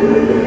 Gracias.